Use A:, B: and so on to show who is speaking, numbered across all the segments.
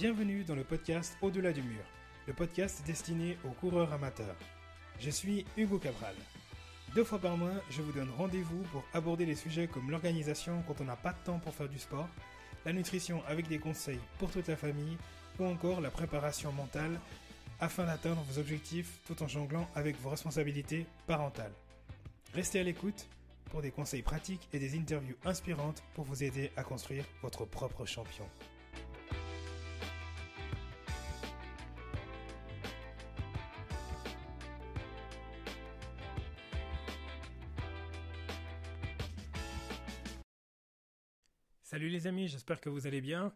A: Bienvenue dans le podcast Au-delà du mur, le podcast destiné aux coureurs amateurs. Je suis Hugo Cabral. Deux fois par mois, je vous donne rendez-vous pour aborder des sujets comme l'organisation quand on n'a pas de temps pour faire du sport, la nutrition avec des conseils pour toute la famille, ou encore la préparation mentale afin d'atteindre vos objectifs tout en jonglant avec vos responsabilités parentales. Restez à l'écoute pour des conseils pratiques et des interviews inspirantes pour vous aider à construire votre propre champion. J'espère que vous allez bien.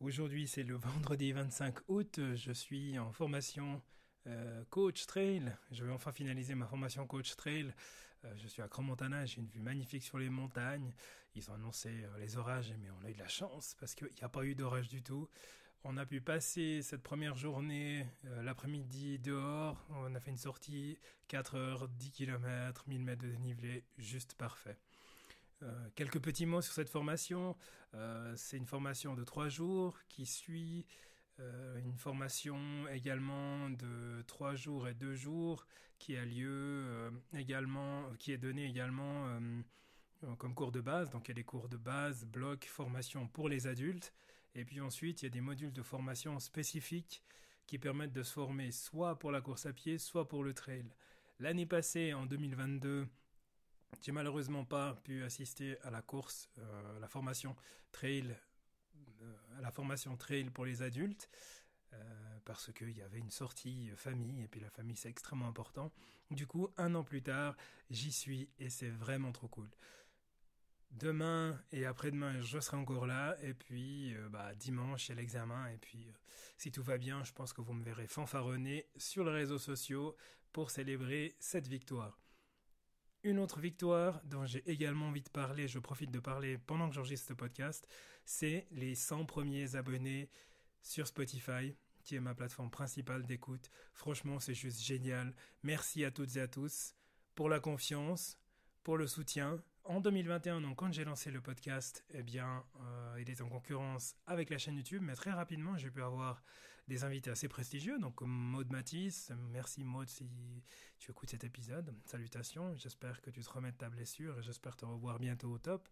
A: Aujourd'hui c'est le vendredi 25 août, je suis en formation euh, coach trail. Je vais enfin finaliser ma formation coach trail. Euh, je suis à Grand Montana, j'ai une vue magnifique sur les montagnes. Ils ont annoncé euh, les orages, mais on a eu de la chance parce qu'il n'y a pas eu d'orage du tout. On a pu passer cette première journée, l'après-midi dehors. On a fait une sortie, 4 heures, 10 km, 1000 mètres de dénivelé, juste parfait. Quelques petits mots sur cette formation. c'est une formation de 3 jours qui suit euh, une formation également de trois jours et deux jours qui a lieu euh, également, qui est donnée également euh, comme cours de base. Donc il y a des cours de base, bloc, formation pour les adultes. Et puis ensuite, il y a des modules de formation spécifiques qui permettent de se former soit pour la course à pied, soit pour le trail. L'année passée, en 2022, j'ai malheureusement pas pu assister à la course, la formation trail euh, la formation trail pour les adultes. Euh, parce qu'il y avait une sortie famille, et puis la famille c'est extrêmement important. Du coup, un an plus tard, j'y suis et c'est vraiment trop cool. Demain et après-demain, je serai encore là, et puis euh, bah, dimanche, c'est l'examen, et puis si tout va bien, je pense que vous me verrez fanfaronner sur les réseaux sociaux pour célébrer cette victoire. Une autre victoire dont j'ai également envie de parler, je profite de parler pendant que j'enregistre ce podcast, c'est les 100 premiers abonnés sur Spotify, qui est ma plateforme principale d'écoute. Franchement, c'est juste génial. Merci à toutes et à tous pour la confiance, pour le soutien, en 2021, donc quand j'ai lancé le podcast, eh bien, euh, il est en concurrence avec la chaîne YouTube, mais très rapidement, j'ai pu avoir des invités assez prestigieux, donc comme Maud Matisse. Merci Maud si tu écoutes cet épisode. Salutations, j'espère que tu te remets de ta blessure et j'espère te revoir bientôt au top.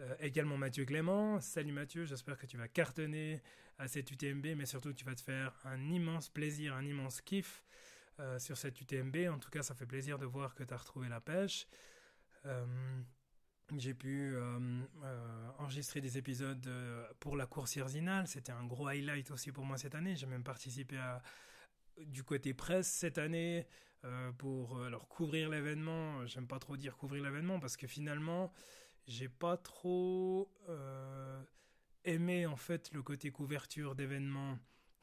A: Euh, également Mathieu Clément. Salut Mathieu, j'espère que tu vas cartonner à cette UTMB, mais surtout tu vas te faire un immense plaisir, un immense kiff euh, sur cette UTMB. En tout cas, ça fait plaisir de voir que tu as retrouvé la pêche j'ai pu euh, euh, enregistrer des épisodes euh, pour la course Yerzinal. C'était un gros highlight aussi pour moi cette année. J'ai même participé du côté presse cette année pour alors couvrir l'événement. J'aime pas trop dire couvrir l'événement parce que finalement, j'ai pas trop aimé en fait le côté couverture d'événements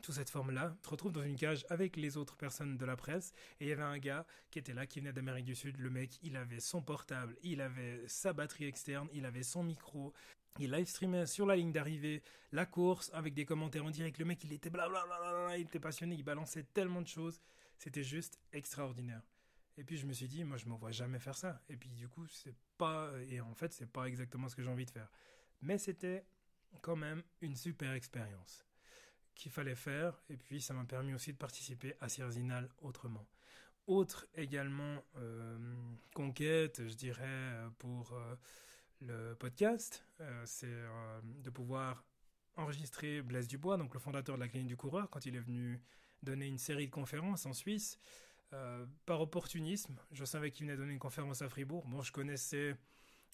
A: sous cette forme-là, te retrouve dans une cage avec les autres personnes de la presse, et il y avait un gars qui était là, qui venait d'Amérique du Sud, le mec, il avait son portable, il avait sa batterie externe, il avait son micro, il live streamait sur la ligne d'arrivée la course avec des commentaires en direct, le mec il était blablabla, il était passionné, il balançait tellement de choses, c'était juste extraordinaire. Et puis je me suis dit, moi je me vois jamais faire ça. Et puis du coup, c'est pas, et en fait, c'est pas exactement ce que j'ai envie de faire. Mais c'était quand même une super expérience qu'il fallait faire, et puis ça m'a permis aussi de participer à Sierzinal autrement. Autre également euh, conquête, je dirais, pour euh, le podcast, euh, c'est de pouvoir enregistrer Blaise Dubois, donc le fondateur de la clinique du coureur, quand il est venu donner une série de conférences en Suisse. par opportunisme, je savais qu'il venait donner une conférence à Fribourg. Bon, je connaissais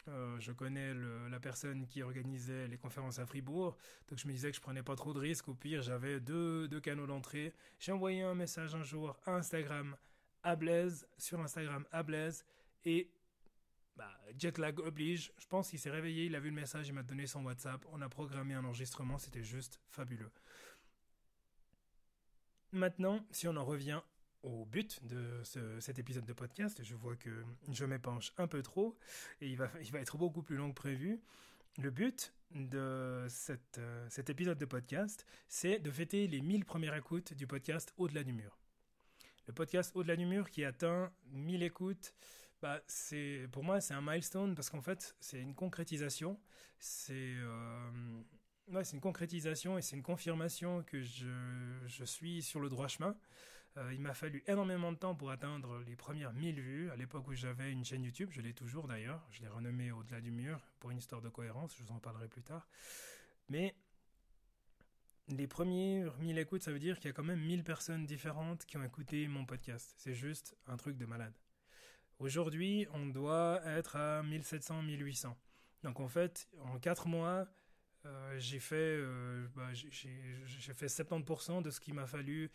A: euh, je connais la personne qui organisait les conférences à Fribourg, donc je me disais que je prenais pas trop de risques. Au pire, j'avais deux, canaux d'entrée. J'ai envoyé un message un jour à Instagram à Blaise, sur Instagram à Blaise, et bah, jetlag oblige. Je pense qu'il s'est réveillé, il a vu le message, il m'a donné son WhatsApp. On a programmé un enregistrement, c'était juste fabuleux. Maintenant, si on en revient au but de cet épisode de podcast. Je vois que je m'épanche un peu trop et il va, être beaucoup plus long que prévu. Le but de euh, cet épisode de podcast, c'est de fêter les 1000 premières écoutes du podcast Au-delà du mur. Le podcast Au-delà du mur qui atteint 1000 écoutes, bah, c'est, pour moi c'est un milestone parce qu'en fait c'est une concrétisation. C'est, euh, une concrétisation et c'est une confirmation que je, suis sur le droit chemin. Euh, il m'a fallu énormément de temps pour atteindre les premières 1000 vues. À l'époque où j'avais une chaîne YouTube, je l'ai toujours d'ailleurs, je l'ai renommée Au-delà du mur pour une histoire de cohérence, je vous en parlerai plus tard. Mais les premiers 1000 écoutes, ça veut dire qu'il y a quand même 1000 personnes différentes qui ont écouté mon podcast. C'est juste un truc de malade. Aujourd'hui, on doit être à 1700, 1800. Donc en fait, en 4 mois, euh, j'ai fait, euh, bah, fait 70% de ce qu'il m'a fallu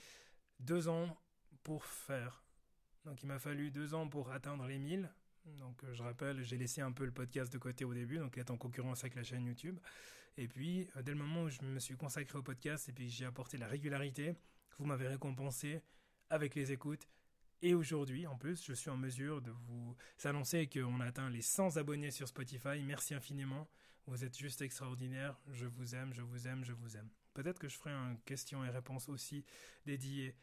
A: 2 ans pour faire. Donc il m'a fallu 2 ans pour atteindre les 1000. Donc euh, je rappelle, j'ai laissé un peu le podcast de côté au début, donc il est en concurrence avec la chaîne YouTube. Et puis, dès le moment où je me suis consacré au podcast et puis j'ai apporté la régularité, vous m'avez récompensé avec les écoutes, et aujourd'hui, en plus, je suis en mesure de vous annoncer qu'on a atteint les 100 abonnés sur Spotify. Merci infiniment. Vous êtes juste extraordinaire. Je vous aime, je vous aime, je vous aime. Peut-être que je ferai un question et réponse aussi dédié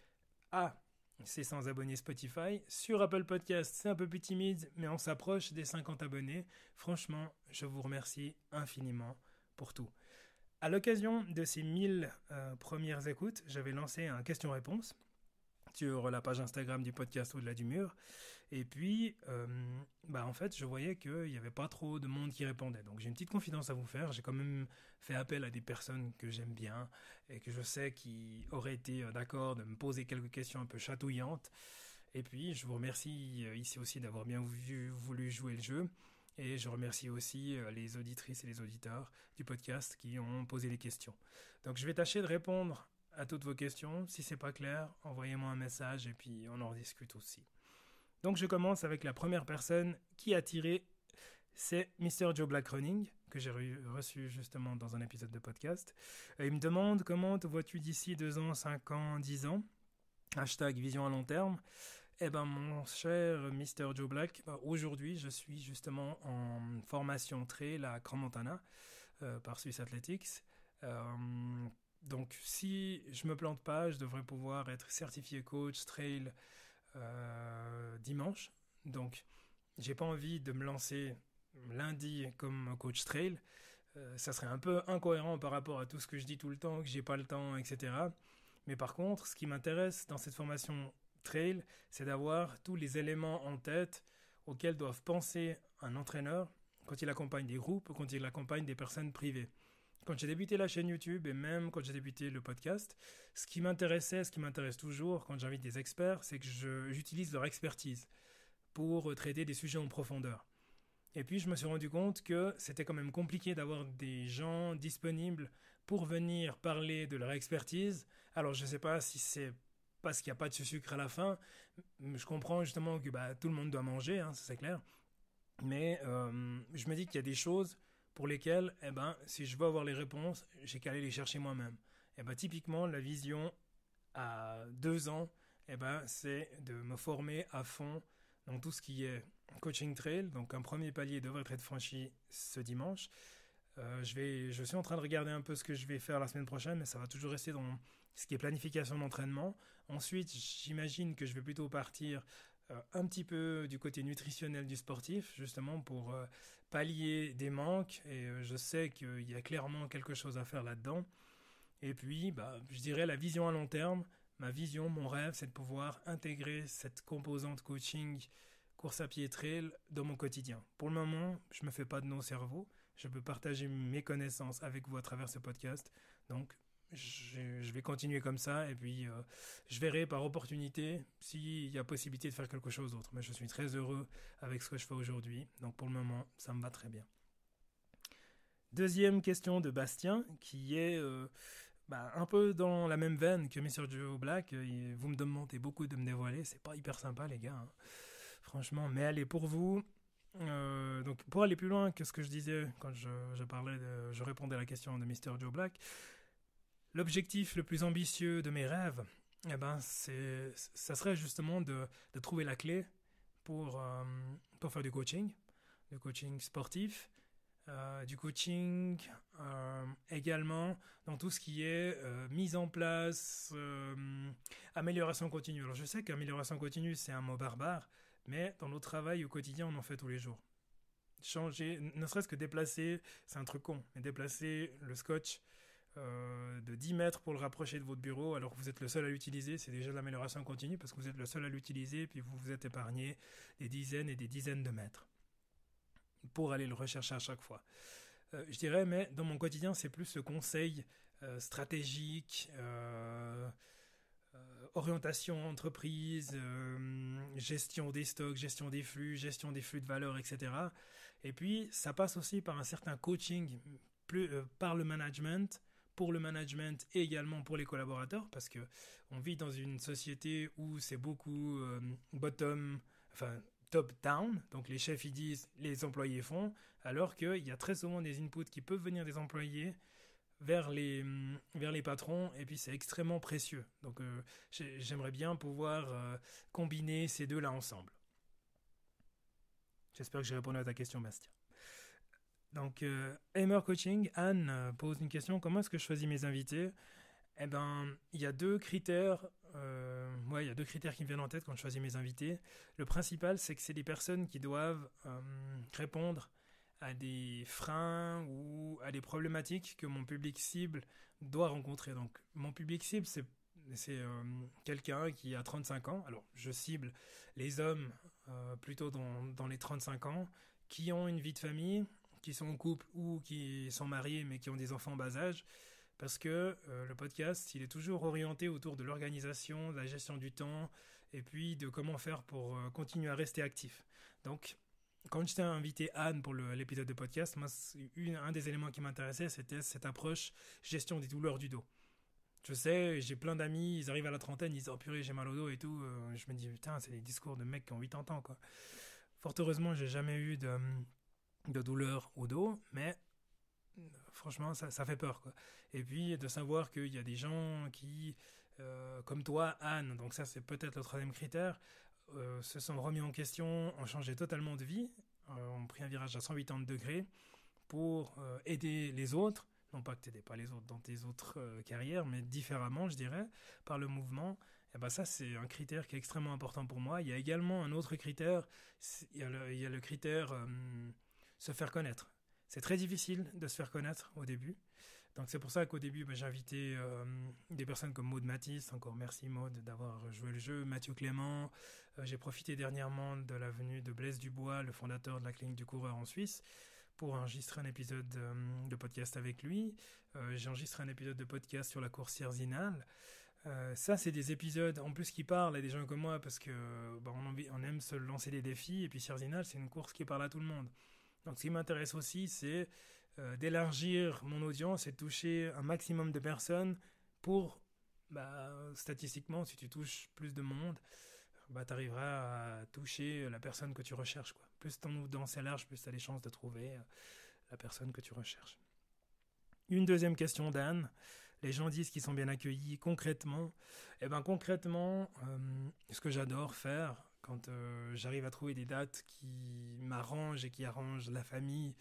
A: à ces 100 abonnés Spotify. Sur Apple Podcast, c'est un peu plus timide, mais on s'approche des 50 abonnés. Franchement, je vous remercie infiniment pour tout. À l'occasion de ces 1000 euh, premières écoutes, j'avais lancé un question-réponse sur la page Instagram du podcast Au-delà du mur. Et puis, euh, bah en fait, je voyais qu'il n'y avait pas trop de monde qui répondait. Donc j'ai une petite confidence à vous faire. J'ai quand même fait appel à des personnes que j'aime bien et que je sais qui auraient été euh, d'accord de me poser quelques questions un peu chatouillantes. Et puis, je vous remercie euh, ici aussi d'avoir bien voulu jouer le jeu. Et je remercie aussi les auditrices et les auditeurs du podcast qui ont posé les questions. Donc je vais tâcher de répondre à toutes vos questions. Si c'est pas clair, envoyez-moi un message et puis on en discute aussi. Donc je commence avec la première personne qui a tiré, c'est Mr. Joe Black Running, que j'ai reçu justement dans un épisode de podcast. il me demande comment te vois-tu d'ici 2 ans, 5 ans, 10 ans? Hashtag vision à long terme. Eh ben mon cher Mr. Joe Black, bah, aujourd'hui je suis justement en formation trail à Grand Montana euh, par Swiss Athletics. Euh, donc si je me plante pas, je devrais pouvoir être certifié coach trail euh, dimanche. Donc j'ai pas envie de me lancer lundi comme coach trail. Euh, ça serait un peu incohérent par rapport à tout ce que je dis tout le temps, que j'ai pas le temps, etc. Mais par contre, ce qui m'intéresse dans cette formation trail, c'est d'avoir tous les éléments en tête auxquels doivent penser un entraîneur quand il accompagne des groupes ou quand il accompagne des personnes privées quand j'ai débuté la chaîne YouTube et même quand j'ai débuté le podcast, ce qui m'intéressait, ce qui m'intéresse toujours quand j'invite des experts, c'est que j'utilise leur expertise pour traiter des sujets en profondeur. Et puis je me suis rendu compte que c'était quand même compliqué d'avoir des gens disponibles pour venir parler de leur expertise. Alors je ne sais pas si c'est parce qu'il n'y a pas de sucre à la fin. Je comprends justement que bah, tout le monde doit manger, hein, c'est clair. Mais euh, je me dis qu'il y a des choses pour lesquels, eh ben, si je veux avoir les réponses, j'ai qu'à aller les chercher moi-même. Eh ben, typiquement, la vision à deux ans, eh ben, c'est de me former à fond dans tout ce qui est coaching trail. Donc, un premier palier devrait être franchi ce dimanche. Euh, je, vais, je suis en train de regarder un peu ce que je vais faire la semaine prochaine, mais ça va toujours rester dans ce qui est planification d'entraînement. Ensuite, j'imagine que je vais plutôt partir un petit peu du côté nutritionnel du sportif, justement pour euh, pallier des manques. Et euh, je sais qu'il y a clairement quelque chose à faire là-dedans. Et puis, bah, je dirais la vision à long terme. Ma vision, mon rêve, c'est de pouvoir intégrer cette composante coaching, course à pied trail dans mon quotidien. Pour le moment, je ne me fais pas de nos cerveaux. Je peux partager mes connaissances avec vous à travers ce podcast. Donc, je, vais continuer comme ça et puis euh, je verrai par opportunité s'il y a possibilité de faire quelque chose d'autre. Mais je suis très heureux avec ce que je fais aujourd'hui. Donc pour le moment, ça me va très bien. Deuxième question de Bastien qui est euh, bah, un peu dans la même veine que Mr. Joe Black. Vous me demandez beaucoup de me dévoiler. C'est pas hyper sympa, les gars. Hein. Franchement, mais allez, pour vous, euh, donc pour aller plus loin que ce que je disais quand je, parlais, je répondais à la question de Mr. Joe Black, L'objectif le plus ambitieux de mes rêves, eh ben, c'est, ça serait justement de, trouver la clé pour, euh, pour faire du coaching, du coaching sportif, euh, du coaching euh, également dans tout ce qui est mise en place, amélioration continue. Alors je sais qu'amélioration continue c'est un mot barbare, mais dans notre travail au quotidien on en fait tous les jours. Changer, ne serait-ce que déplacer, c'est un truc con, mais déplacer le scotch euh, de 10 mètres pour le rapprocher de votre bureau alors que vous êtes le seul à l'utiliser, c'est déjà de l'amélioration continue parce que vous êtes le seul à l'utiliser, puis vous vous êtes épargné des dizaines et des dizaines de mètres pour aller le rechercher à chaque fois. Euh, je dirais, mais dans mon quotidien, c'est plus ce conseil euh, stratégique, orientation entreprise, gestion des stocks, gestion des flux, gestion des flux de valeur, etc. Et puis, ça passe aussi par un certain coaching plus, par le management, pour le management et également pour les collaborateurs parce que on vit dans une société où c'est beaucoup euh, bottom, enfin top down, donc les chefs ils disent, les employés font, alors qu'il y a très souvent des inputs qui peuvent venir des employés vers les, vers les patrons et puis c'est extrêmement précieux. Donc euh, j'aimerais bien pouvoir euh, combiner ces deux-là ensemble. J'espère que j'ai répondu à ta question, Bastien. Donc, euh, Coaching, Anne euh, pose une question comment est-ce que je choisis mes invités? Eh ben, il y a deux critères. Euh, il y a deux critères qui me viennent en tête quand je choisis mes invités. Le principal, c'est que c'est des personnes qui doivent euh, répondre à des freins ou à des problématiques que mon public cible doit rencontrer. Donc, mon public cible, c'est quelqu'un qui a 35 ans. Alors, je cible les hommes plutôt dans les 35 ans qui ont une vie de famille, qui sont en couple ou qui sont mariés mais qui ont des enfants en bas âge, parce que euh, le podcast, il est toujours orienté autour de l'organisation, de la gestion du temps, et puis de comment faire pour euh, continuer à rester actif. Donc, quand j'étais invité Anne pour l'épisode de podcast, un des éléments qui m'intéressait, c'était cette approche gestion des douleurs du dos. Je sais, j'ai plein d'amis, ils arrivent à la trentaine, ils disent Oh purée, j'ai mal au dos et tout. Euh, je me dis Putain, c'est des discours de mecs qui ont 80 ans, quoi. Fort heureusement, j'ai jamais eu de, de douleur au dos, mais franchement, ça, fait peur. Et puis de savoir qu'il y a des gens qui, euh, comme toi, Anne, donc ça c'est peut-être le troisième critère, euh, se sont remis en question, ont changé totalement de vie, euh, ont pris un virage à 180 degrés pour aider les autres. Non pas que tu n'aidais pas les autres dans tes autres carrières, mais différemment, je dirais, par le mouvement. Et eh ben ça, c'est un critère qui est extrêmement important pour moi. Il y a également un autre critère, il y a le critère se faire connaître. C'est très difficile de se faire connaître au début. Donc c'est pour ça qu'au début, bah, j'ai invité euh, des personnes comme Maud Matisse, encore merci Maud d'avoir joué le jeu, Mathieu Clément. Euh, j'ai profité dernièrement de la venue de Blaise Dubois, le fondateur de la clinique du coureur en Suisse, pour enregistrer un épisode euh, de podcast avec lui. j'ai enregistré un épisode de podcast sur la course Sierzinal. ça, c'est des épisodes en plus qui parlent à des gens comme moi parce que bah, on, on, aime se lancer des défis et puis Sierzinal, c'est une course qui parle à tout le monde. Donc ce qui m'intéresse aussi, c'est euh, d'élargir mon audience et de toucher un maximum de personnes pour, bah, statistiquement, si tu touches plus de monde, bah, tu arriveras à toucher la personne que tu recherches. Plus ton audience est large, plus tu as des chances de trouver euh, la personne que tu recherches. Une deuxième question d'Anne. Les gens disent qu'ils sont bien accueillis concrètement. Eh ben concrètement, euh, ce que j'adore faire, quand euh, j'arrive à trouver des dates qui m'arrangent et qui arrangent la famille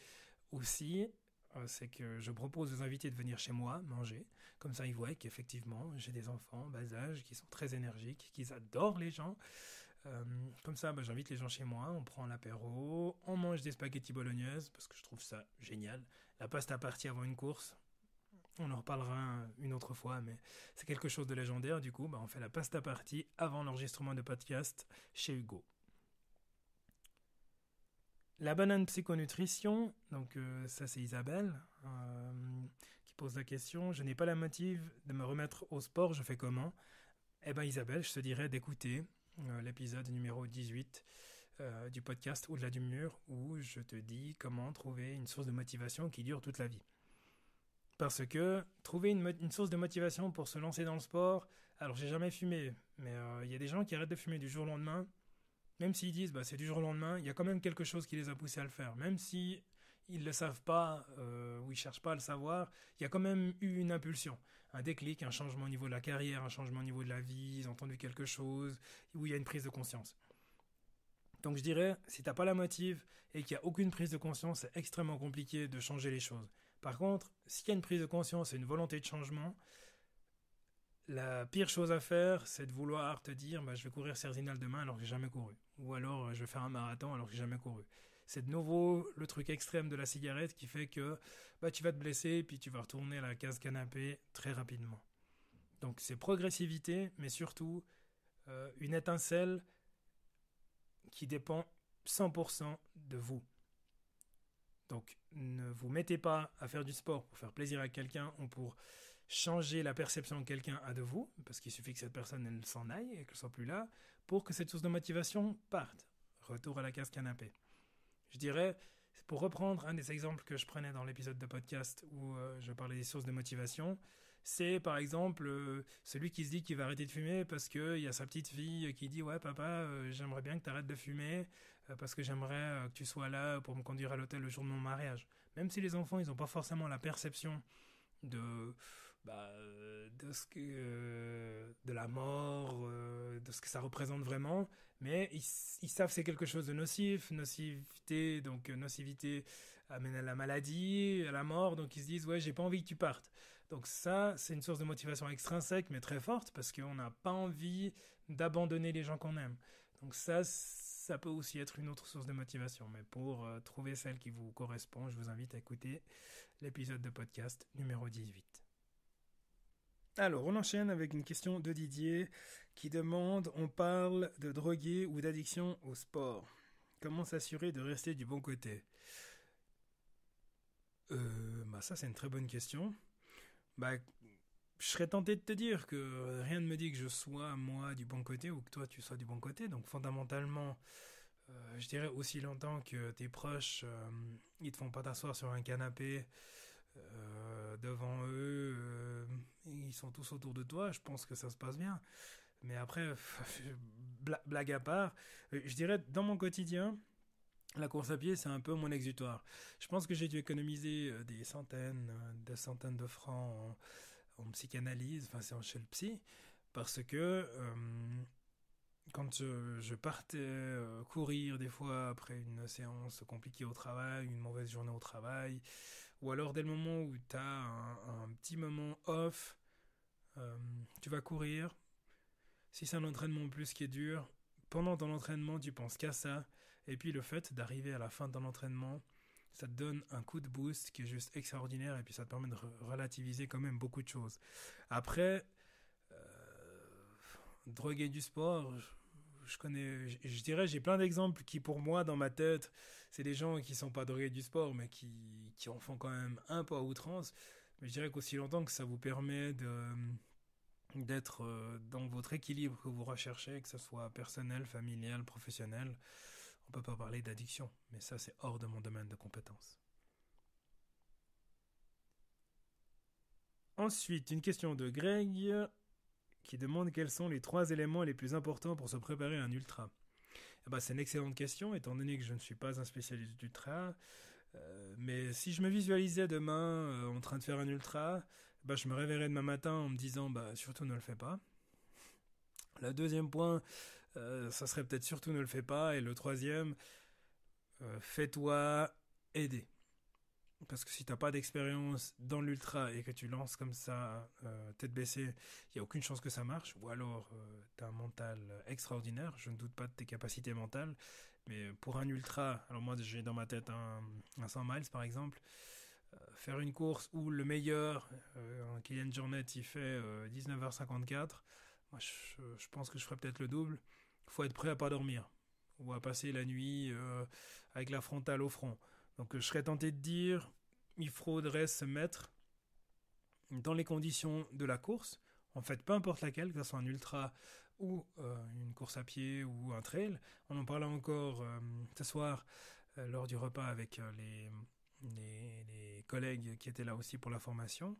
A: aussi, euh, c'est que je propose aux invités de venir chez moi manger. Comme ça, ils voient qu'effectivement, j'ai des enfants bas âge qui sont très énergiques, qui adorent les gens. Euh, comme ça, bah, j'invite les gens chez moi, on prend l'apéro, on mange des spaghettis bolognaises, parce que je trouve ça génial. La pasta partie avant une course, on en reparlera une autre fois, mais c'est quelque chose de légendaire. Du coup, bah, on fait la pasta party avant l'enregistrement de podcast chez Hugo. La banane psychonutrition, donc euh, ça c'est Isabelle euh, qui pose la question. Je n'ai pas la motive de me remettre au sport, je fais comment? Eh bien Isabelle, je te dirais d'écouter euh, l'épisode numéro 18 du podcast Au-delà du mur où je te dis comment trouver une source de motivation qui dure toute la vie. Parce que trouver une, source de motivation pour se lancer dans le sport, alors j'ai jamais fumé, mais euh, il y a des gens qui arrêtent de fumer du jour au lendemain, même s'ils disent bah, c'est du jour au lendemain, il y a quand même quelque chose qui les a poussés à le faire, même si ils ne le savent pas euh, ou ils cherchent pas à le savoir, il y a quand même eu une impulsion, un déclic, un changement au niveau de la carrière, un changement au niveau de la vie, ils ont entendu quelque chose, où il y a une prise de conscience. Donc je dirais, si tu n'as pas la motive et qu'il n'y a aucune prise de conscience, c'est extrêmement compliqué de changer les choses. Par contre, s'il y a une prise de conscience et une volonté de changement, la pire chose à faire, c'est de vouloir te dire bah, je vais courir Cerzinal demain alors que j'ai jamais couru. Ou alors je vais faire un marathon alors que j'ai jamais couru. c'est de nouveau le truc extrême de la cigarette qui fait que bah, tu vas te blesser et puis tu vas retourner à la case canapé très rapidement. Donc c'est progressivité, mais surtout euh, une étincelle qui dépend 100% de vous. Donc ne vous mettez pas à faire du sport pour faire plaisir à quelqu'un ou pour changer la perception que quelqu'un a de vous, parce qu'il suffit que cette personne elle s'en aille et qu'elle soit plus là, pour que cette source de motivation parte. Retour à la case canapé. Je dirais, pour reprendre un des exemples que je prenais dans l'épisode de podcast où euh, je parlais des sources de motivation, c'est par exemple euh, celui qui se dit qu'il va arrêter de fumer parce qu'il y a sa petite fille qui dit ouais papa euh, j'aimerais bien que tu arrêtes de fumer parce que j'aimerais que tu sois là pour me conduire à l'hôtel le jour de mon mariage. Même si les enfants ils n'ont pas forcément la perception de bah, de euh, la mort, euh, de ce que ça représente vraiment, mais ils, ils savent c'est quelque chose de nocif, nocivité, donc euh, nocivité amène à la maladie, à la mort, donc ils se disent ouais j'ai pas envie que tu partes. Donc ça c'est une source de motivation extrinsèque mais très forte parce qu'on n'a pas envie d'abandonner les gens qu'on aime. Donc ça ça peut aussi être une autre source de motivation. Mais pour trouver celle qui vous correspond, je vous invite à écouter l'épisode de podcast numéro 18. Alors, on enchaîne avec une question de Didier qui demande on parle de droguer ou d'addiction au sport. Comment s'assurer de rester du bon côté? Euh, bah ça c'est une très bonne question. Bah, je serais tenté de te dire que rien ne me dit que je sois moi du bon côté ou que toi tu sois du bon côté. Donc fondamentalement, euh, je dirais aussi longtemps que tes proches, euh, ils te font pas t'asseoir sur un canapé euh, devant eux, euh, ils sont tous autour de toi, je pense que ça se passe bien. Mais après, blague à part, je dirais dans mon quotidien, la course à pied, c'est un peu mon exutoire. Je pense que j'ai dû économiser des centaines, des centaines de francs en, psychanalyse, enfin c'est chez le psy, parce que quand je, partais courir des fois après une séance compliquée au travail, une mauvaise journée au travail, ou alors dès le moment où tu as un, petit moment off, euh, tu vas courir. Si c'est un entraînement en plus qui est dur, pendant ton entraînement, tu penses qu'à ça. Et puis le fait d'arriver à la fin de ton entraînement, ça te donne un coup de boost qui est juste extraordinaire et puis ça te permet de relativiser quand même beaucoup de choses. Après, euh, droguer du sport, je connais, je, dirais, j'ai plein d'exemples qui, pour moi, dans ma tête, c'est des gens qui sont pas drogués du sport, mais qui, en font quand même un peu à outrance. Mais je dirais qu'aussi longtemps que ça vous permet de d'être euh, dans votre équilibre que vous recherchez, que ce soit personnel, familial, professionnel, on peut pas parler d'addiction, mais ça c'est hors de mon domaine de compétences. Ensuite, une question de Greg qui demande quels sont les trois éléments les plus importants pour se préparer à un ultra. Eh ben, c'est une excellente question, étant donné que je ne suis pas un spécialiste d'ultra. Euh, mais si je me visualisais demain euh, en train de faire un ultra, bah, je me réveillerais demain matin en me disant bah, surtout ne le fais pas. Le deuxième point, euh, ça serait peut-être surtout ne le fais pas. Et le troisième, fais-toi aider. Parce que si tu n'as pas d'expérience dans l'ultra et que tu lances comme ça, euh, tête baissée, il n'y a aucune chance que ça marche. Ou alors, euh, tu as un mental extraordinaire. Je ne doute pas de tes capacités mentales. Mais pour un ultra, alors moi j'ai dans ma tête un, 100 miles par exemple, euh, faire une course où le meilleur, un Kylian Jornet, il fait 19h54, moi je, je, pense que je ferais peut-être le double. Faut être prêt à pas dormir ou à passer la nuit avec la frontale au front. Donc je serais tenté de dire, il faudrait se mettre dans les conditions de la course, en fait peu importe laquelle, que ce soit un ultra ou euh, une course à pied ou un trail. On en parlait encore euh, ce soir euh, lors du repas avec les, collègues qui étaient là aussi pour la formation.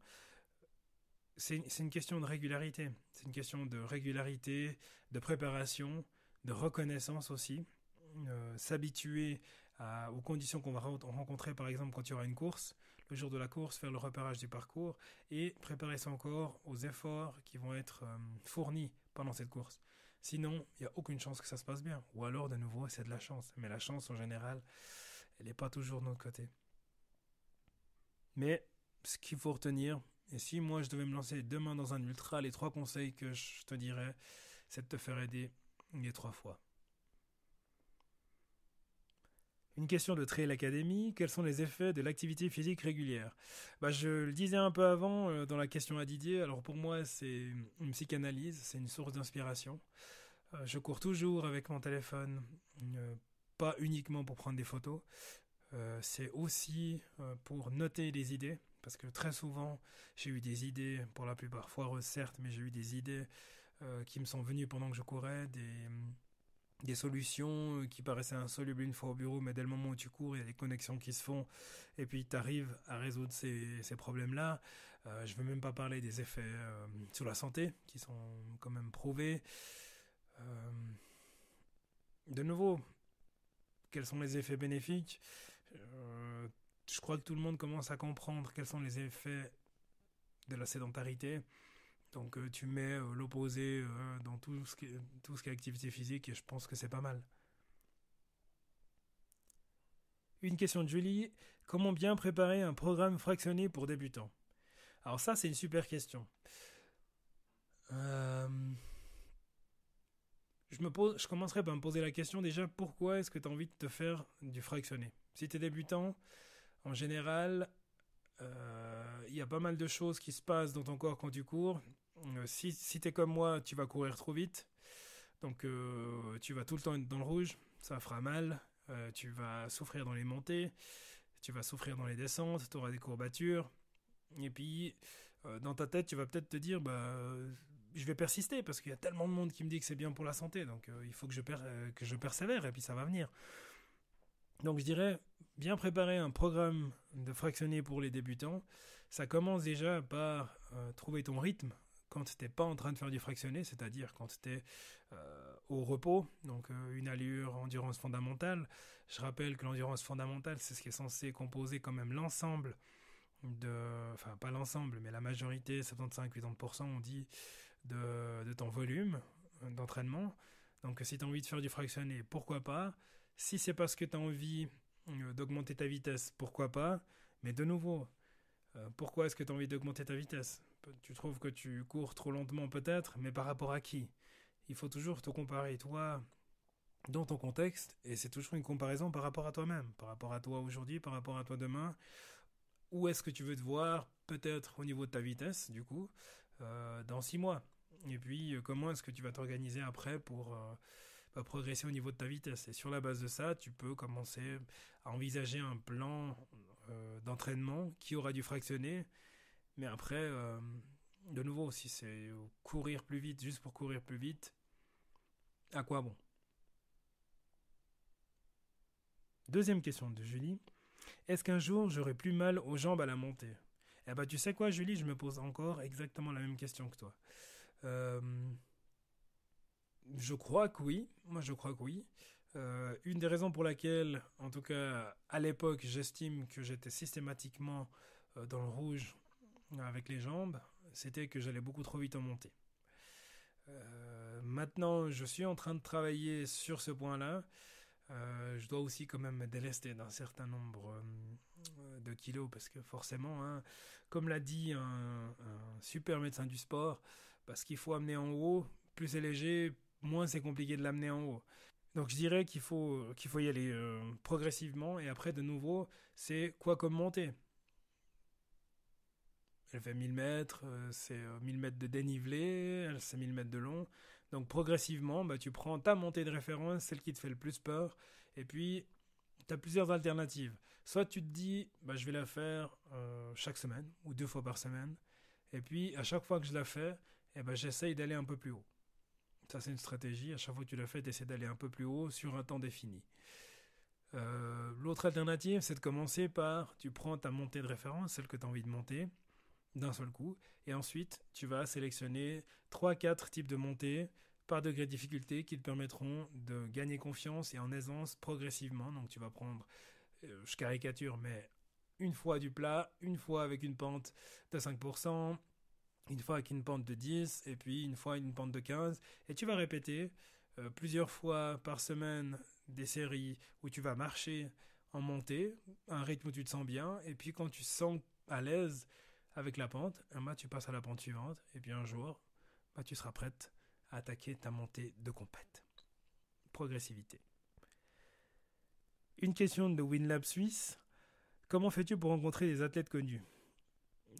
A: C'est une question de régularité. C'est une question de régularité, de préparation, de reconnaissance aussi. S'habituer aux conditions qu'on va rencontrer par exemple quand il y aura une course, le jour de la course, faire le repérage du parcours et préparer son corps aux efforts qui vont être euh, fournis pendant cette course. Sinon, il n'y a aucune chance que ça se passe bien. Ou alors, de nouveau, c'est de la chance. Mais la chance, en général, elle n'est pas toujours de notre côté. Mais ce qu'il faut retenir, et si moi je devais me lancer demain dans un ultra, les trois conseils que je te dirais, c'est de te faire aider les trois fois. Une question de Trail Academy, quels sont les effets de l'activité physique régulière? Bah, Je le disais un peu avant euh, dans la question à Didier, alors pour moi c'est une psychanalyse, c'est une source d'inspiration. Euh, je cours toujours avec mon téléphone, euh, pas uniquement pour prendre des photos, c'est aussi pour noter des idées, parce que très souvent j'ai eu des idées, pour la plupart foireuses certes, mais j'ai eu des idées qui me sont venues pendant que je courais, des solutions euh, qui paraissaient insolubles une fois au bureau, mais dès le moment où tu cours, il y a des connexions qui se font, et puis tu arrives à résoudre ces, problèmes-là. Euh, je ne veux même pas parler des effets euh, sur la santé, qui sont quand même prouvés. de nouveau, quels sont les effets bénéfiques? Je crois que tout le monde commence à comprendre quels sont les effets de la sédentarité. Donc euh, tu mets euh, l'opposé euh, dans tout ce, qui est, activité physique et je pense que c'est pas mal. Une question de Julie. Comment bien préparer un programme fractionné pour débutants? Alors ça c'est une super question. Je, me pose, je commencerai par me poser la question déjà pourquoi est-ce que tu as envie de te faire du fractionné? Si tu es débutant, en général, il y a pas mal de choses qui se passent dans ton corps quand tu cours. Euh, si si tu es comme moi, tu vas courir trop vite. Donc euh, tu vas tout le temps être dans le rouge, ça fera mal. Euh, tu vas souffrir dans les montées, tu vas souffrir dans les descentes, tu auras des courbatures. Et puis dans ta tête, tu vas peut-être te dire bah je vais persister parce qu'il y a tellement de monde qui me dit que c'est bien pour la santé, donc il faut que je, que je persévère et puis ça va venir. Donc je dirais bien préparer un programme de fractionné pour les débutants. Ça commence déjà par trouver ton rythme, quand tu n'es pas en train de faire du fractionné, c'est-à-dire quand tu es euh, au repos, donc euh, une allure endurance fondamentale. Je rappelle que l'endurance fondamentale, c'est ce qui est censé composer quand même l'ensemble de, enfin pas l'ensemble, mais la majorité, 75-80% on dit, de, ton volume d'entraînement. Donc si tu as envie de faire du fractionné, pourquoi pas? Si c'est parce que tu as envie euh, d'augmenter ta vitesse, pourquoi pas? Mais de nouveau, pourquoi est-ce que tu as envie d'augmenter ta vitesse? Tu trouves que tu cours trop lentement peut-être, mais par rapport à qui? Il faut toujours te comparer, toi, dans ton contexte, et c'est toujours une comparaison par rapport à toi-même, par rapport à toi aujourd'hui, par rapport à toi demain. Où est-ce que tu veux te voir, peut-être au niveau de ta vitesse, du coup, euh, dans six mois? Et puis, euh, comment est-ce que tu vas t'organiser après pour euh, bah, progresser au niveau de ta vitesse? Et sur la base de ça, tu peux commencer à envisager un plan d'entraînement qui aura dû fractionner mais après, euh, de nouveau, si c'est courir plus vite juste pour courir plus vite, à quoi bon? Deuxième question de Julie. Est-ce qu'un jour j'aurai plus mal aux jambes à la montée? Eh ben tu sais quoi Julie, je me pose encore exactement la même question que toi. Euh, je crois que oui. Moi je crois que oui. Euh, une des raisons pour laquelle, en tout cas à l'époque, j'estime que j'étais systématiquement dans le rouge avec les jambes, c'était que j'allais beaucoup trop vite en montée. Euh, maintenant, je suis en train de travailler sur ce point-là. Euh, je dois aussi quand même me délester d'un certain nombre euh, de kilos parce que forcément, hein, comme l'a dit un, super médecin du sport, parce qu'il faut amener en haut, plus c'est léger, moins c'est compliqué de l'amener en haut. Donc je dirais qu'il faut, qu'il faut y aller progressivement et après de nouveau, c'est quoi comme montée? Elle fait 1000 mètres, euh, c'est 1000 euh, mètres de dénivelé, c'est 1000 mètres de long. Donc progressivement, bah, tu prends ta montée de référence, celle qui te fait le plus peur, et puis tu as plusieurs alternatives. Soit tu te dis, bah, je vais la faire euh, chaque semaine, ou deux fois par semaine, et puis à chaque fois que je la fais, eh ben, j'essaye d'aller un peu plus haut. Ça c'est une stratégie, à chaque fois que tu la fais, tu essaies d'aller un peu plus haut sur un temps défini. L'autre alternative, c'est de commencer par, tu prends ta montée de référence, celle que tu as envie de monter, d'un seul coup. Et ensuite, tu vas sélectionner 3-4 types de montées par degré de difficulté qui te permettront de gagner confiance et en aisance progressivement. Donc tu vas prendre, euh, je caricature, mais une fois du plat, une fois avec une pente de 5%, une fois avec une pente de 10, et puis une fois une pente de 15. Et tu vas répéter euh, plusieurs fois par semaine des séries où tu vas marcher en montée, un rythme où tu te sens bien, et puis quand tu sens à l'aise, avec la pente, un mois tu passes à la pente suivante, et puis un jour, bah, tu seras prête à attaquer ta montée de compète. Progressivité. Une question de WinLab Suisse. Comment fais-tu pour rencontrer des athlètes connus?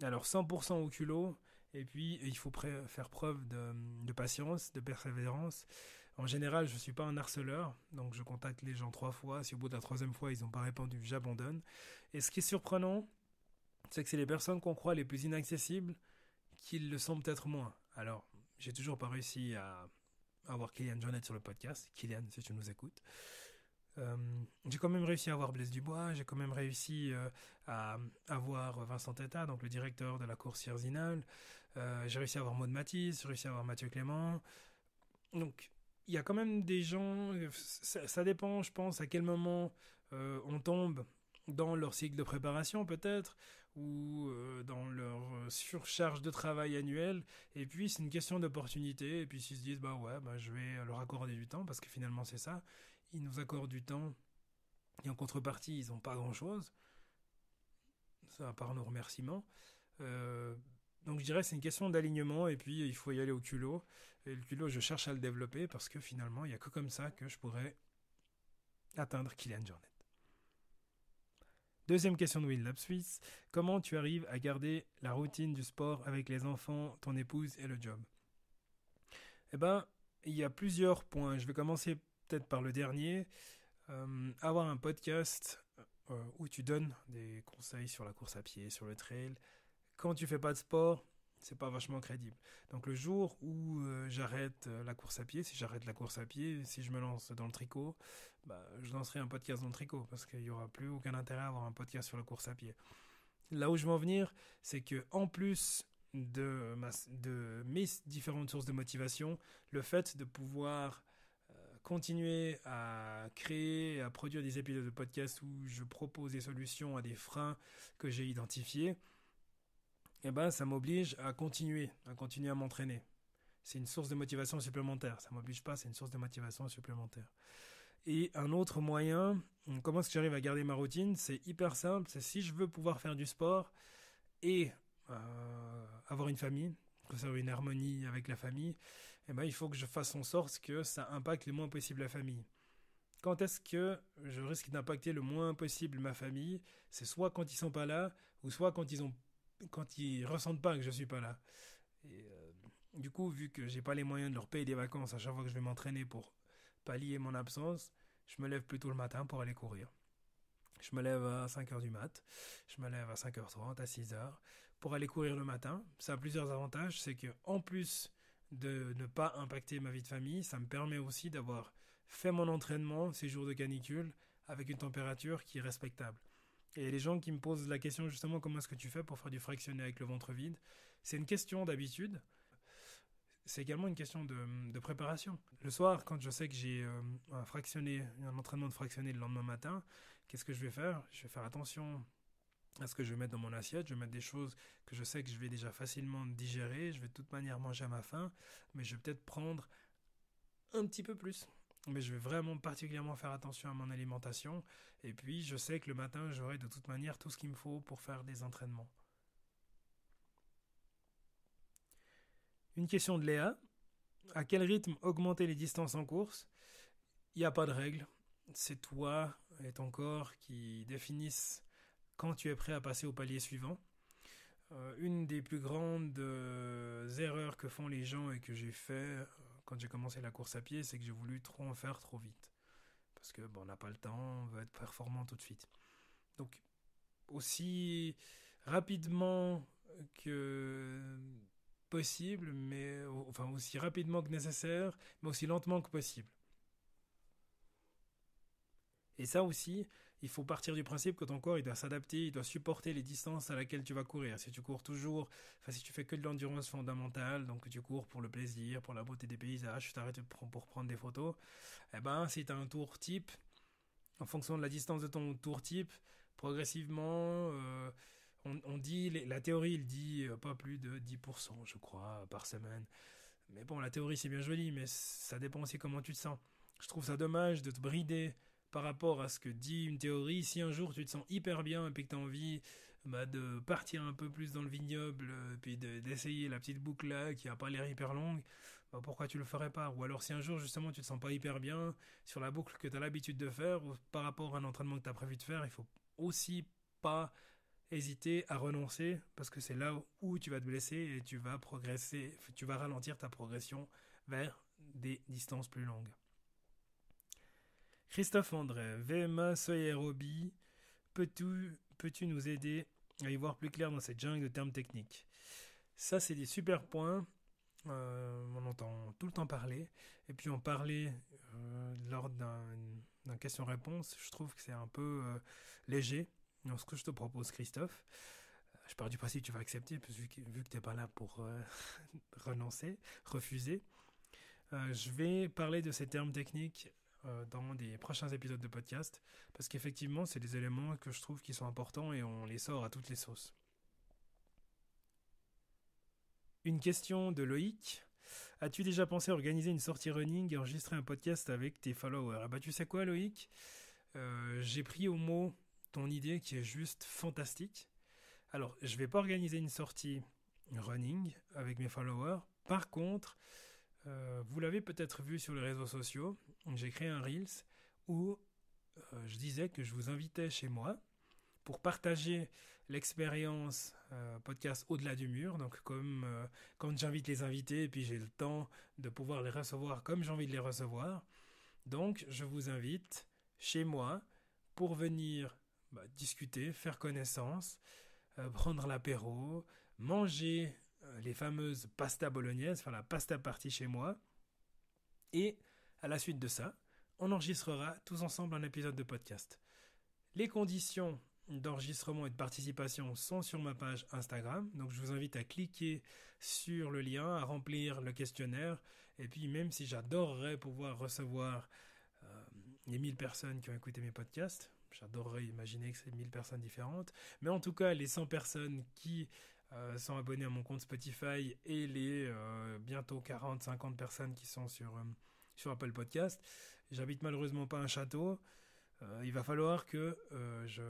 A: Alors 100% au culot, et puis il faut faire preuve de, patience, de persévérance. En général, je ne suis pas un harceleur, donc je contacte les gens trois fois. Si au bout de la troisième fois, ils n'ont pas répondu, j'abandonne. Et ce qui est surprenant, c'est que c'est les personnes qu'on croit les plus inaccessibles qui le sont peut-être moins. Alors, j'ai toujours pas réussi à avoir Kylian Jornet sur le podcast. Kylian, si tu nous écoutes. Euh, j'ai quand même réussi à avoir Blaise Dubois, j'ai quand même réussi euh, à avoir Vincent Teta, donc le directeur de la course Yerzinal. Euh, j'ai réussi à avoir Maud Matisse, j'ai réussi à avoir Mathieu Clément. Donc, il y a quand même des gens, ça, dépend, je pense, à quel moment on tombe dans leur cycle de préparation peut-être, ou dans leur surcharge de travail annuel. Et puis, c'est une question d'opportunité. Et puis, s'ils se disent, bah ouais, bah, je vais leur accorder du temps, parce que finalement, c'est ça ils nous accordent du temps et en contrepartie, ils n'ont pas grand-chose, ça à part nos remerciements. Euh, donc je dirais c'est une question d'alignement et puis il faut y aller au culot. Et le culot, je cherche à le développer parce que finalement, il n'y a que comme ça que je pourrais atteindre Kylian Jornet. Deuxième question de WinLab Suisse. Comment tu arrives à garder la routine du sport avec les enfants, ton épouse et le job? Eh ben, il y a plusieurs points. Je vais commencer peut-être par le dernier, euh, avoir un podcast euh, où tu donnes des conseils sur la course à pied, sur le trail. Quand tu fais pas de sport, c'est pas vachement crédible. Donc le jour où euh, j'arrête la course à pied, si j'arrête la course à pied, si je me lance dans le tricot, bah, je lancerai un podcast dans le tricot parce qu'il n'y aura plus aucun intérêt à avoir un podcast sur la course à pied. Là où je veux en venir, c'est que en plus de, de mes différentes sources de motivation, le fait de pouvoir continuer à créer, à produire des épisodes de podcast où je propose des solutions à des freins que j'ai identifiés, eh ben, ça m'oblige à continuer, à continuer à m'entraîner. C'est une source de motivation supplémentaire. Ça m'oblige pas, c'est une source de motivation supplémentaire. Et un autre moyen, comment est-ce que j'arrive à garder ma routine? C'est hyper simple. C'est si je veux pouvoir faire du sport et euh, avoir une famille, conserver une harmonie avec la famille, eh ben, il faut que je fasse en sorte que ça impacte le moins possible la famille. Quand est-ce que je risque d'impacter le moins possible ma famille? C'est soit quand ils sont pas là, ou soit quand ils ont, quand ils ressentent pas que je suis pas là. Euh, du coup, vu que j'ai pas les moyens de leur payer des vacances à chaque fois que je vais m'entraîner pour pallier mon absence, je me lève plutôt le matin pour aller courir. Je me lève à 5h du mat, je me lève à 5h30, à 6h pour aller courir le matin. Ça a plusieurs avantages, c'est que en plus de ne pas impacter ma vie de famille. Ça me permet aussi d'avoir fait mon entraînement ces jours de canicule avec une température qui est respectable. Et les gens qui me posent la question justement comment est-ce que tu fais pour faire du fractionné avec le ventre vide, c'est une question d'habitude. C'est également une question de, préparation. Le soir, quand je sais que j'ai euh, un fractionné, un entraînement de fractionné le lendemain matin, qu'est-ce que je vais faire? Je vais faire attention à ce que je vais mettre dans mon assiette. Je vais mettre des choses que je sais que je vais déjà facilement digérer. Je vais de toute manière manger à ma faim, mais je vais peut-être prendre un petit peu plus. Mais je vais vraiment particulièrement faire attention à mon alimentation. Et puis, je sais que le matin, j'aurai de toute manière tout ce qu'il me faut pour faire des entraînements. Une question de Léa. À quel rythme augmenter les distances en course? Il n'y a pas de règle. C'est toi et ton corps qui définissent quand tu es prêt à passer au palier suivant. Euh, une des plus grandes euh, erreurs que font les gens et que j'ai fait quand j'ai commencé la course à pied, c'est que j'ai voulu trop en faire trop vite. Parce que bon, on n'a pas le temps, on veut être performant tout de suite. Donc, aussi rapidement que possible, mais enfin aussi rapidement que nécessaire, mais aussi lentement que possible. Et ça aussi, il faut partir du principe que ton corps il doit s'adapter, il doit supporter les distances à laquelle tu vas courir. Si tu cours toujours, enfin si tu fais que de l'endurance fondamentale, donc tu cours pour le plaisir, pour la beauté des paysages, tu t'arrêtes pour prendre des photos, eh ben si tu as un tour type, en fonction de la distance de ton tour type, progressivement, euh, on, dit, la théorie il dit euh, pas plus de 10% je crois par semaine. Mais bon, la théorie c'est bien joli, mais ça dépend aussi comment tu te sens. Je trouve ça dommage de te brider par rapport à ce que dit une théorie, si un jour tu te sens hyper bien et que tu as envie bah, de partir un peu plus dans le vignoble, euh, puis d'essayer la petite boucle là qui a pas l'air hyper longue, bah, pourquoi tu le ferais pas? Ou alors si un jour justement tu te sens pas hyper bien sur la boucle que tu as l'habitude de faire, ou par rapport à un entraînement que tu as prévu de faire, il faut aussi pas hésiter à renoncer parce que c'est là où tu vas te blesser et tu vas progresser, tu vas ralentir ta progression vers des distances plus longues. Christophe André, VMA Soyerobi, peux-tu peux nous aider à y voir plus clair dans cette jungle de termes techniques? Ça, c'est des super points. Euh, on entend tout le temps parler. Et puis en parler euh, lors d'un question-réponse, je trouve que c'est un peu euh, léger. Donc, ce que je te propose, Christophe, je pars du principe que tu vas accepter, vu que, vu que tu n'es pas là pour renoncer, refuser. je vais parler de ces termes techniques euh, dans des prochains épisodes de podcast, parce qu'effectivement, c'est des éléments que je trouve qui sont importants et on les sort à toutes les sauces. Une question de Loïc. As-tu déjà pensé à organiser une sortie running et enregistrer un podcast avec tes followers? Ah bah tu sais quoi Loïc? Euh, J'ai pris au mot ton idée qui est juste fantastique. Alors, je vais pas organiser une sortie running avec mes followers. Par contre, euh, vous l'avez peut-être vu sur les réseaux sociaux, j'ai créé un Reels où euh, je disais que je vous invitais chez moi pour partager l'expérience euh, podcast au-delà du mur. Donc comme quand j'invite les invités et puis j'ai le temps de pouvoir les recevoir comme j'ai envie de les recevoir. Donc je vous invite chez moi pour venir bah, discuter, faire connaissance, prendre l'apéro, manger les fameuses pasta bolognaises, enfin la pasta partie chez moi. Et à la suite de ça, on enregistrera tous ensemble un épisode de podcast. Les conditions d'enregistrement et de participation sont sur ma page Instagram, donc je vous invite à cliquer sur le lien, à remplir le questionnaire, et puis même si j'adorerais pouvoir recevoir euh, les 1000 personnes qui ont écouté mes podcasts, j'adorerais imaginer que c'est 1000 personnes différentes, mais en tout cas les 100 personnes qui euh, sont abonnés à mon compte Spotify et les euh, bientôt 40-50 personnes qui sont sur, euh, sur Apple Podcast. J'habite malheureusement pas un château. il va falloir que je,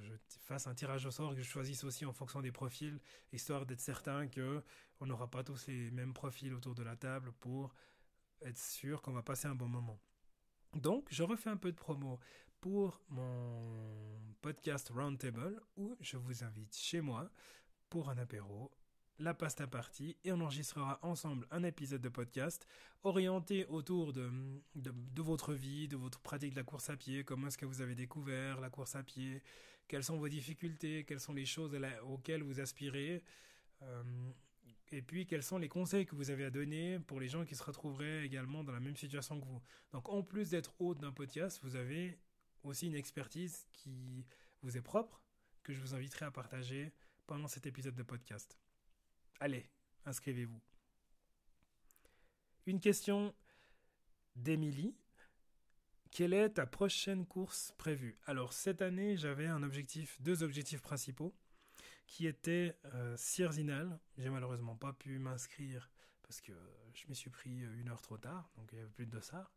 A: je, fasse un tirage au sort, que je choisisse aussi en fonction des profils, histoire d'être certain que on n'aura pas tous les mêmes profils autour de la table pour être sûr qu'on va passer un bon moment. Donc, je refais un peu de promo pour mon podcast Roundtable où je vous invite chez moi pour un apéro, la pasta partie, et on enregistrera ensemble un épisode de podcast orienté autour de, votre vie, de votre pratique de la course à pied, comment est-ce que vous avez découvert la course à pied, quelles sont vos difficultés, quelles sont les choses auxquelles vous aspirez, euh, et puis quels sont les conseils que vous avez à donner pour les gens qui se retrouveraient également dans la même situation que vous. Donc en plus d'être hôte d'un podcast, vous avez aussi une expertise qui vous est propre, que je vous inviterai à partager pendant cet épisode de podcast. Allez, inscrivez-vous. Une question d'Emilie. Quelle est ta prochaine course prévue? Alors cette année, j'avais un objectif, deux objectifs principaux, qui étaient euh, Sierzinal. J'ai malheureusement pas pu m'inscrire parce que je m'y suis pris une heure trop tard, donc il y avait plus de dossard.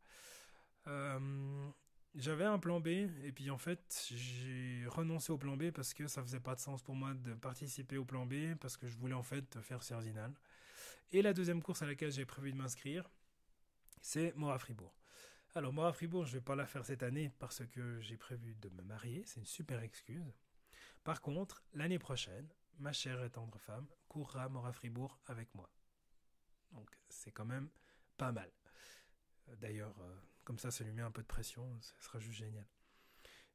A: Euh, j'avais un plan B et puis en fait j'ai renoncé au plan B parce que ça faisait pas de sens pour moi de participer au plan B parce que je voulais en fait faire Cerzinal. Et la deuxième course à laquelle j'ai prévu de m'inscrire, c'est Mora Fribourg. Alors Mora Fribourg, je vais pas la faire cette année parce que j'ai prévu de me marier, c'est une super excuse. Par contre, l'année prochaine, ma chère et tendre femme courra Mora Fribourg avec moi. Donc c'est quand même pas mal. D'ailleurs, euh, comme ça, ça lui met un peu de pression, ce sera juste génial.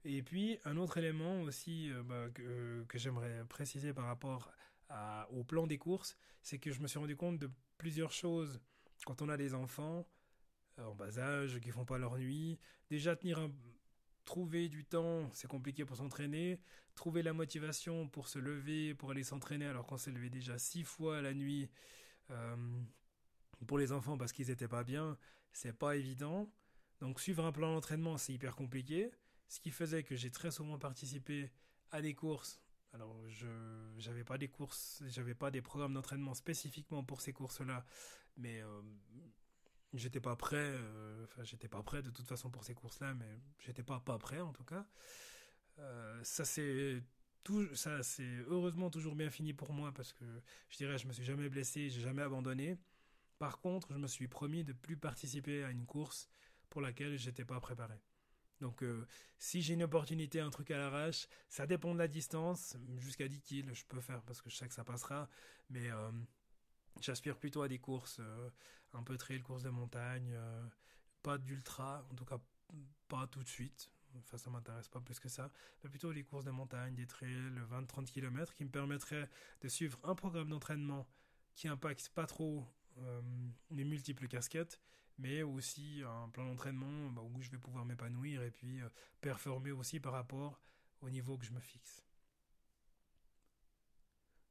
A: Et puis, un autre élément aussi euh, bah, que, j'aimerais préciser par rapport au plan des courses, c'est que je me suis rendu compte de plusieurs choses quand on a des enfants euh, en bas âge qui font pas leur nuit. Déjà, tenir un, trouver du temps, c'est compliqué pour s'entraîner. Trouver la motivation pour se lever, pour aller s'entraîner alors qu'on s'est levé déjà six fois la nuit euh, pour les enfants parce qu'ils n'étaient pas bien, c'est pas évident. Donc suivre un plan d'entraînement, c'est hyper compliqué. Ce qui faisait que j'ai très souvent participé à des courses. Alors je j'avais pas des courses, j'avais pas des programmes d'entraînement spécifiquement pour ces courses-là, mais euh, j'étais pas prêt. Euh, enfin j'étais pas prêt de toute façon pour ces courses-là, mais j'étais pas pas prêt en tout cas. Euh, ça s'est tout, ça, c'est heureusement toujours bien fini pour moi parce que je dirais, je me suis jamais blessé, j'ai jamais abandonné. Par contre, je me suis promis de plus participer à une course pour laquelle j'étais pas préparé. Donc, euh, si j'ai une opportunité, un truc à l'arrache, ça dépend de la distance. Jusqu'à 10 kills, je peux faire parce que je sais que ça passera. Mais euh, j'aspire plutôt à des courses euh, un peu trail, courses de montagne, pas d'ultra, en tout cas pas tout de suite. Enfin, ça m'intéresse pas plus que ça. Mais plutôt les courses de montagne, des trails, 20-30 km qui me permettraient de suivre un programme d'entraînement qui impacte pas trop mes multiples casquettes mais aussi un plan d'entraînement bah, où je vais pouvoir m'épanouir et puis euh, performer aussi par rapport au niveau que je me fixe.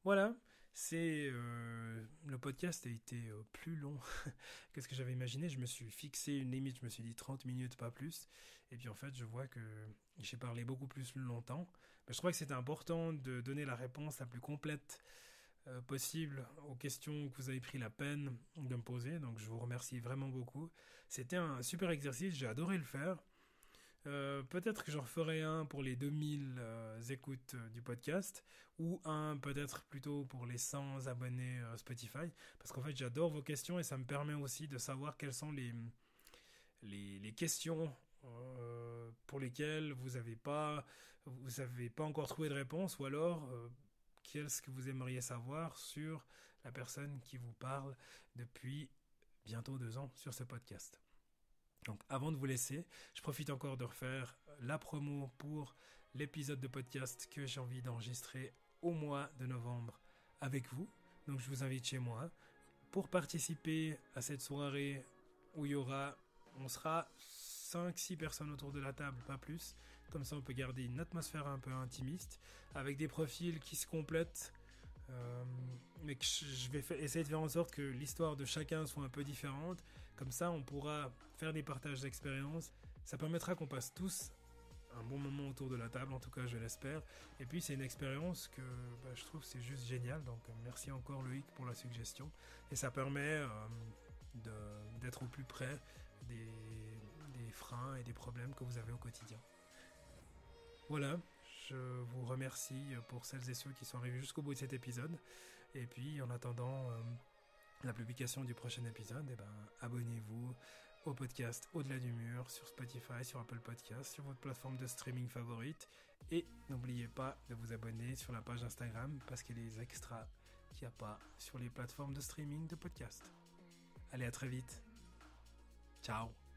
A: Voilà, c'est euh, le podcast a été euh, plus long que ce que j'avais imaginé. Je me suis fixé une limite, je me suis dit 30 minutes, pas plus. Et puis en fait, je vois que j'ai parlé beaucoup plus longtemps. Mais je crois que c'était important de donner la réponse la plus complète euh, possible aux questions que vous avez pris la peine de me poser. Donc je vous remercie vraiment beaucoup. C'était un super exercice, j'ai adoré le faire. Euh, peut-être que j'en ferai un pour les 2000 euh, écoutes du podcast ou un peut-être plutôt pour les 100 abonnés Spotify parce qu'en fait j'adore vos questions et ça me permet aussi de savoir quelles sont les, les, questions pour lesquelles vous n'avez pas, pas encore trouvé de réponse ou alors qu'est-ce que vous aimeriez savoir sur la personne qui vous parle depuis bientôt deux ans sur ce podcast? Donc avant de vous laisser, je profite encore de refaire la promo pour l'épisode de podcast que j'ai envie d'enregistrer au mois de novembre avec vous. Donc je vous invite chez moi pour participer à cette soirée où il y aura, on sera 5-6 personnes autour de la table, pas plus. Comme ça, on peut garder une atmosphère un peu intimiste, avec des profils qui se complètent. Euh, mais je vais essayer de faire en sorte que l'histoire de chacun soit un peu différente. Comme ça, on pourra faire des partages d'expériences. Ça permettra qu'on passe tous un bon moment autour de la table, en tout cas, je l'espère. Et puis, c'est une expérience que bah, je trouve c'est juste génial. Donc, merci encore Loïc pour la suggestion. Et ça permet euh, d'être au plus près des freins et des problèmes que vous avez au quotidien. Voilà, je vous remercie pour celles et ceux qui sont arrivés jusqu'au bout de cet épisode. Et puis, en attendant euh, la publication du prochain épisode, eh ben, abonnez-vous au podcast Au-delà du mur sur Spotify, sur Apple Podcast, sur votre plateforme de streaming favorite. Et n'oubliez pas de vous abonner sur la page Instagram parce qu'il y a des extras qu'il n'y a pas sur les plateformes de streaming de podcast. Allez, à très vite. Ciao